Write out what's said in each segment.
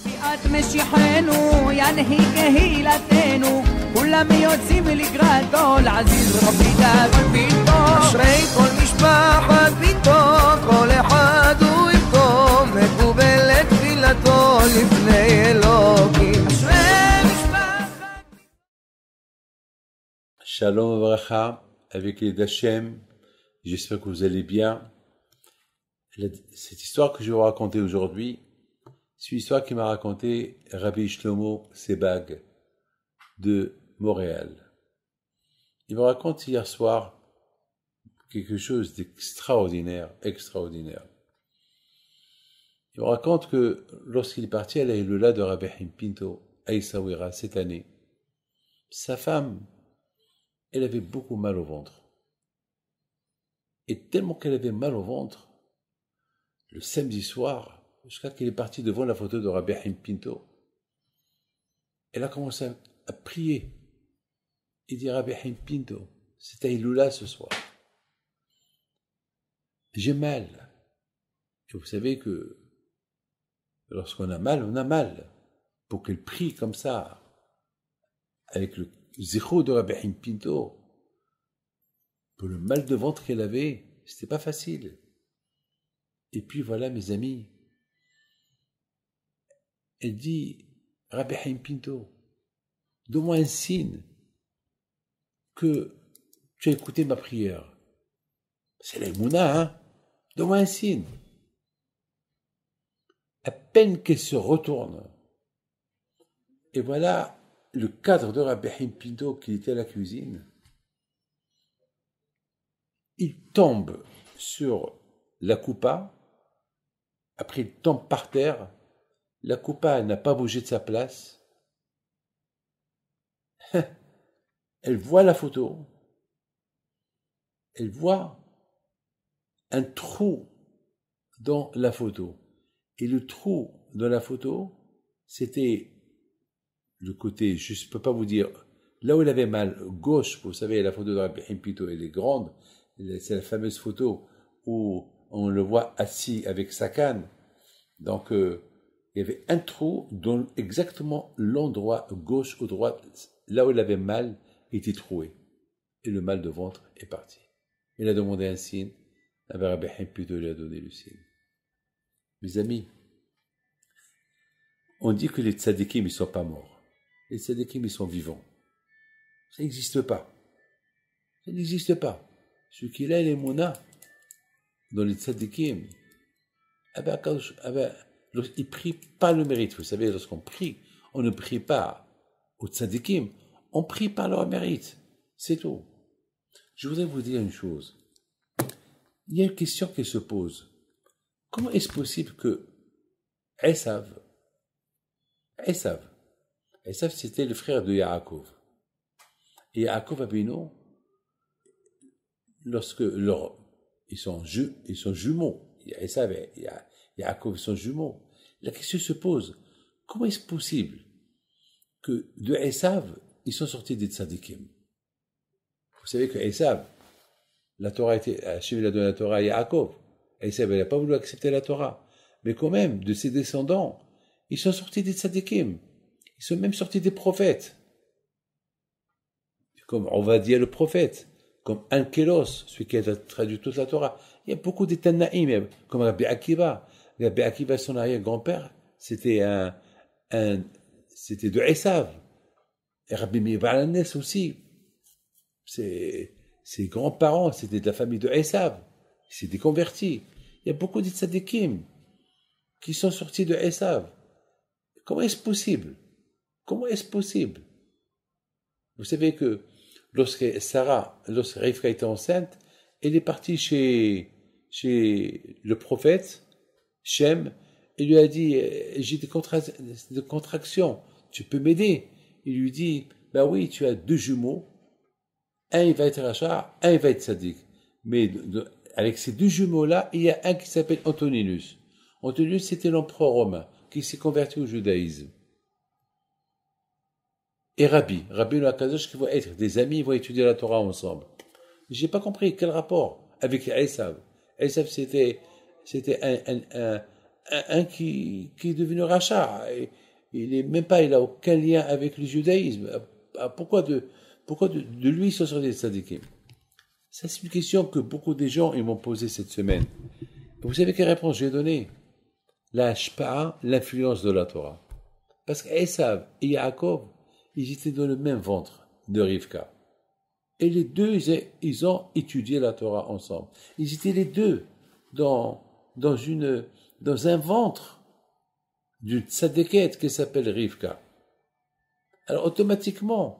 ביאת משיחנו, ינהי קהילתנו, כולם יוצאים לקראתו, לעזיז רבי דאגון ביתו. אשרי כל משפחת ביתו, כל אחד הוא איתו, מקובלת תפילתו לפני אלוקים. אשרי משפחת... Shalom Abracha, avec les d'Hachem, j'espère que vous allez bien. La- Cette histoire que je vais vous raconter aujourd'hui, c'est une qui m'a raconté Rabbi Shlomo Sebag de Montréal. Il me raconte hier soir quelque chose d'extraordinaire, extraordinaire. Il me raconte que lorsqu'il est parti à la Hilula de Rabbi Pinto, à Essaouira, cette année, sa femme elle avait beaucoup mal au ventre. Et tellement qu'elle avait mal au ventre, le samedi soir, jusqu'à qu'elle est partie devant la photo de Rabbi Haim Pinto, elle a commencé à, prier. Et dit Rabbi Haim Pinto, c'est à Iloula ce soir. J'ai mal. Et vous savez que lorsqu'on a mal, on a mal. Pour qu'elle prie comme ça, avec le zéro de Rabbi Haim Pinto, pour le mal de ventre qu'elle avait, c'était pas facile. Et puis voilà, mes amis, elle dit, Rabbi Haim Pinto, donne-moi un signe que tu as écouté ma prière. C'est la Mouna, hein Donne-moi un signe. À peine qu'elle se retourne, et voilà le cadre de Rabbi Haim Pinto qui était à la cuisine. Il tombe sur la coupa, après il tombe par terre, la coupa n'a pas bougé de sa place. Elle voit la photo, elle voit un trou dans la photo. Et le trou dans la photo, c'était le côté, je ne peux pas vous dire, là où il avait mal, gauche, vous savez, la photo de Pito, elle est grande, c'est la fameuse photo où on le voit assis avec sa canne. Donc, euh, il y avait un trou dans exactement l'endroit gauche ou droite, là où il avait mal, était troué. Et le mal de ventre est parti. Il a demandé un signe, Rabbi Pito lui a donné le signe. Mes amis, on dit que les tzadikim ne sont pas morts les tzadikim, ils sont vivants. Ça n'existe pas. Ça n'existe pas. Ce qu'il a, les mouna, dans les tzadikim, lorsqu'ils ne prient pas le mérite. Vous savez, lorsqu'on prie, on ne prie pas aux tzadikim, on prie par leur mérite. C'est tout. Je voudrais vous dire une chose. Il y a une question qui se pose. Comment est-ce possible que Esav, Esav, Esav, c'était le frère de Yaakov. Et Yaakov Abino, lorsque leur, ils, sont ju, ils sont jumeaux, Esav et Ya- Yaakov sont jumeaux, la question se pose, comment est-ce possible que de Esav, ils sont sortis des tzadikim? Vous savez que Esav, la Torah était, Hachem il a la Torah à Yaakov. Esav, il n'a pas voulu accepter la Torah. Mais quand même, de ses descendants, ils sont sortis des tzadikim. Ils sont même sortis des prophètes. Comme on va dire le prophète, comme Ankelos, celui qui a traduit toute la Torah. Il y a beaucoup de Tannaïm, comme Rabbi Akiva. Rabbi Akiva, son arrière-grand-père, c'était un, un, c'était de Esav. Et Rabbi Meir aussi. Ses, ses grands-parents, c'était de la famille de Esav. Il s'est déconverti. Il y a beaucoup de tzadikim qui sont sortis de Esav. Comment est-ce possible? Comment est-ce possible? Vous savez que lorsque Sarah, lorsque Rivka était enceinte, elle est partie chez, chez le prophète, Shem, et lui a dit, euh, j'ai des, contra des contractions, tu peux m'aider Il lui dit, ben oui, tu as deux jumeaux, un il va être Rachar, un il va être Sadiq. Mais avec ces deux jumeaux-là, il y a un qui s'appelle Antoninus. Antoninus, c'était l'empereur romain qui s'est converti au judaïsme. Et Rabbi, Rabbi et Akadosh qui vont être des amis, ils vont étudier la Torah ensemble. J'ai pas compris quel rapport avec Esav. Esav c'était c'était un, un, un, qui, qui est devenu rachat. Et il est même pas, il a aucun lien avec le judaïsme. Ah, Pourquoi de, pourquoi de, lui ce sont des sadikim Ça, c'est une question que beaucoup de gens ils m'ont posée cette semaine. Vous savez quelle réponse j'ai donnée? La shpa'a, l'influence de la Torah. Parce qu'Esav et Yaakov, ils étaient dans le même ventre de Rivka. Et les deux, ils ont étudié la Torah ensemble. Ils étaient les deux dans, dans, une, dans un ventre d'une tzadékette qui s'appelle Rivka. Alors automatiquement,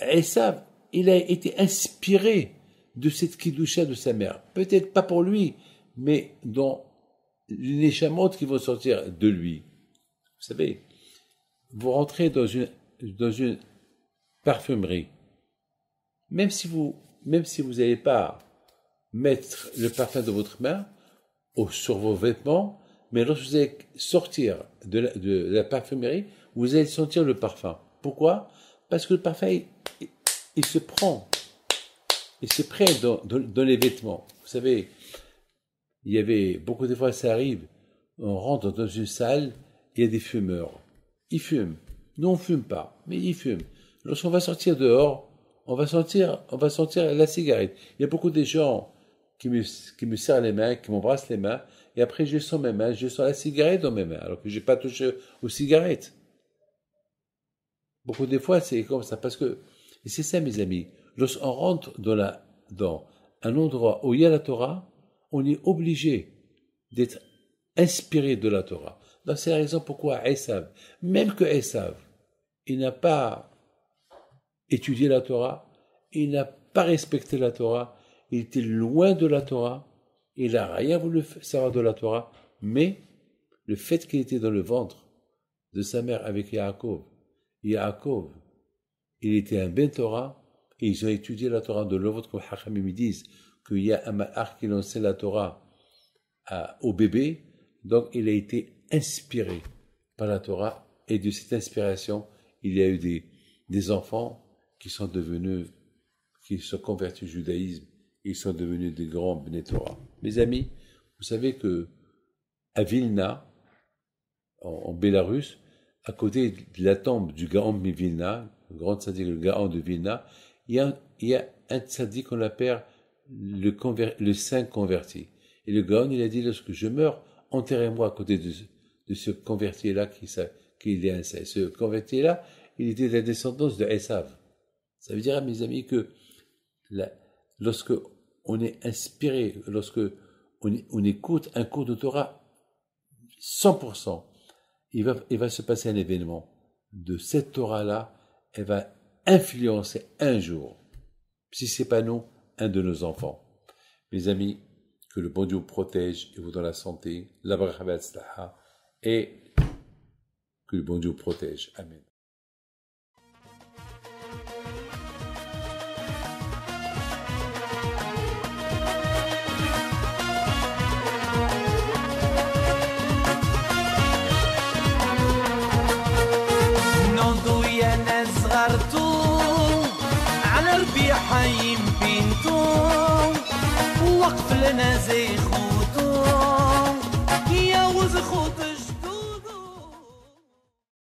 Esav, il a été inspiré de cette kidusha de sa mère. Peut-être pas pour lui, mais dans une échamote qui va sortir de lui. Vous savez, vous rentrez dans une, dans une parfumerie. Même si vous, même si vous n'allez pas mettre le parfum de votre main sur vos vêtements, mais lorsque vous allez sortir de la, parfumerie, vous allez sentir le parfum. Pourquoi? Parce que le parfum, il, se prend. Il se prend dans, les vêtements. Vous savez, il y avait, beaucoup de fois ça arrive, on rentre dans une salle, il y a des fumeurs. Ils fument. Nous, on fume pas, mais ils fument. Lorsqu'on va sortir dehors, on va sentir, on va sentir la cigarette. Il y a beaucoup de gens qui me, qui les mains, qui m'embrassent les mains, et après je sens mes mains, je sens la cigarette dans mes mains, alors que j'ai pas touché aux cigarettes. Beaucoup de fois, c'est comme ça, parce que, et c'est ça, mes amis, lorsqu'on rentre dans la, dans un endroit où il y a la Torah, on est obligé d'être inspiré de la Torah. C'est la raison pourquoi Esav, même que Esav, il n'a pas étudié la Torah, il n'a pas respecté la Torah, il était loin de la Torah, il n'a rien voulu f- savoir de la Torah, mais le fait qu'il était dans le ventre de sa mère avec Yaakov, Yaakov, il était un ben Torah, et ils ont étudié la Torah de l'autre, comme Hachamim disent qu'il y a un malach qui lançait la Torah à- au bébé, donc il a été inspiré par la Torah, et de cette inspiration, il y a eu des, enfants qui sont devenus, qui se convertis au judaïsme, ils sont devenus des grands Bnei Torah. Mes amis, vous savez que à Vilna, en, en Bélarus, à côté de la tombe du Gaon de Vilna, le grand tzaddik, le Gaon de Vilna, il y a, un- tzaddik qu'on appelle le, saint converti. Et le Gaon, il a dit, lorsque je meurs, enterrez-moi à côté de, ce- converti-là qui, est un saint. Ce converti-là, il était de la descendance de Esav. Ça veut dire, mes amis, que lorsque on est inspiré, lorsque on, écoute un cours de Torah 100%, il va, se passer un événement. De cette Torah-là, elle va influencer un jour, si c'est pas nous, un de nos enfants. Mes amis, que le bon Dieu vous protège et vous donne la santé, la et que le bon Dieu vous protège. Amen. وقف لنا زي خود